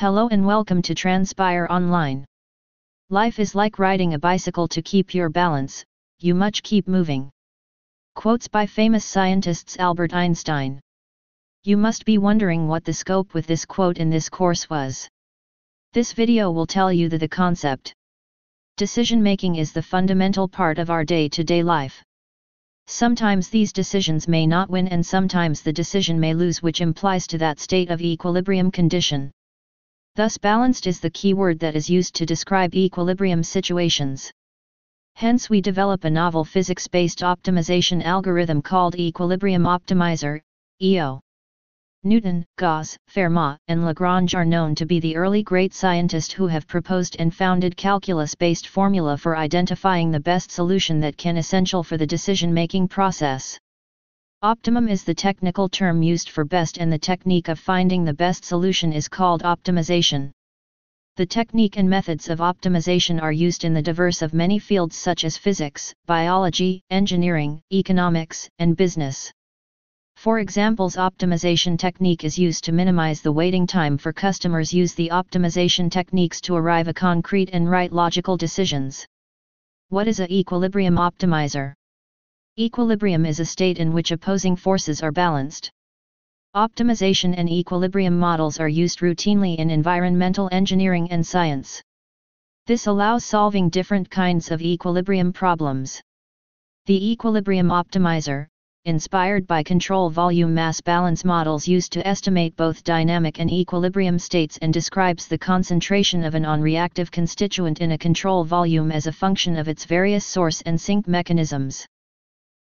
Hello and welcome to Transpire Online. Life is like riding a bicycle to keep your balance, you must keep moving. Quotes by famous scientists Albert Einstein. You must be wondering what the scope with this quote in this course was. This video will tell you the, the concept. Decision making is the fundamental part of our day to day life. Sometimes these decisions may not win and sometimes the decision may lose, which implies to that state of equilibrium condition. Thus balanced is the keyword that is used to describe equilibrium situations. Hence we develop a novel physics-based optimization algorithm called Equilibrium Optimizer, EO. Newton, Gauss, Fermat, and Lagrange are known to be the early great scientists who have proposed and founded calculus-based formula for identifying the best solution that can essential for the decision-making process. Optimum is the technical term used for best and the technique of finding the best solution is called optimization. The technique and methods of optimization are used in the diverse of many fields such as physics, biology, engineering, economics, and business. For examples optimization technique is used to minimize the waiting time for customers use the optimization techniques to arrive a concrete and right logical decisions. What is a equilibrium optimizer? Equilibrium is a state in which opposing forces are balanced. Optimization and equilibrium models are used routinely in environmental engineering and science. This allows solving different kinds of equilibrium problems. The equilibrium optimizer, inspired by control volume mass balance models used to estimate both dynamic and equilibrium states and describes the concentration of an on-reactive constituent in a control volume as a function of its various source and sink mechanisms.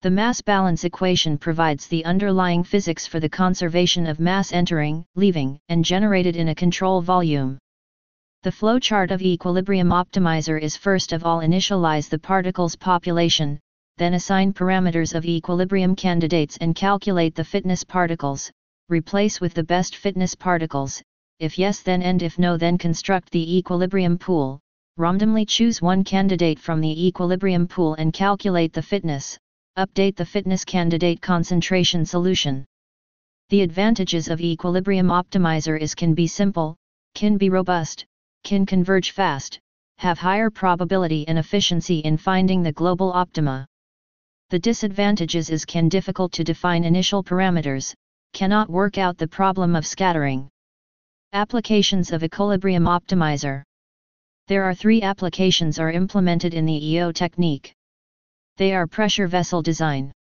The mass balance equation provides the underlying physics for the conservation of mass entering, leaving, and generated in a control volume. The flowchart of equilibrium optimizer is first of all initialize the particles population, then assign parameters of equilibrium candidates and calculate the fitness particles, replace with the best fitness particles, if yes then and if no then construct the equilibrium pool, randomly choose one candidate from the equilibrium pool and calculate the fitness, Update the fitness candidate concentration solution. The advantages of Equilibrium Optimizer is can be simple, can be robust, can converge fast, have higher probability and efficiency in finding the global optima. The disadvantages is can difficult to define initial parameters, cannot work out the problem of scattering. Applications of Equilibrium Optimizer There are three applications are implemented in the EO technique. They are pressure vessel design.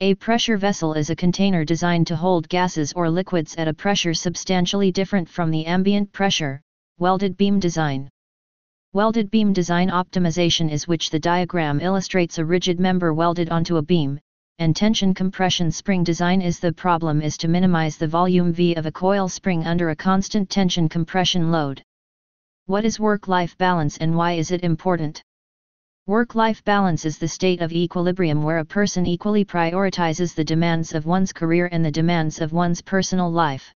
A pressure vessel is a container designed to hold gases or liquids at a pressure substantially different from the ambient pressure, welded beam design. Welded beam design optimization is which the diagram illustrates a rigid member welded onto a beam, and tension compression spring design is the problem is to minimize the volume V of a coil spring under a constant tension compression load. What is work-life balance and why is it important? Work-life balance is the state of equilibrium where a person equally prioritizes the demands of one's career and the demands of one's personal life.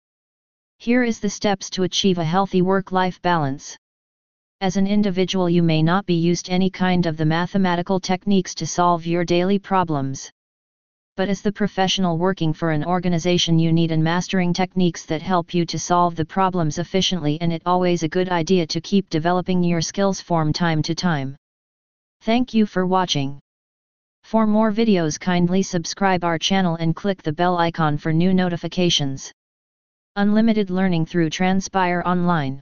Here is the steps to achieve a healthy work-life balance. As an individual you may not be used any kind of the mathematical techniques to solve your daily problems. But as the professional working for an organization you need and mastering techniques that help you to solve the problems efficiently and it always a good idea to keep developing your skills from time to time. Thank you for watching. For more videos kindly subscribe our channel and click the bell icon for new notifications. Unlimited learning through Transpire Online.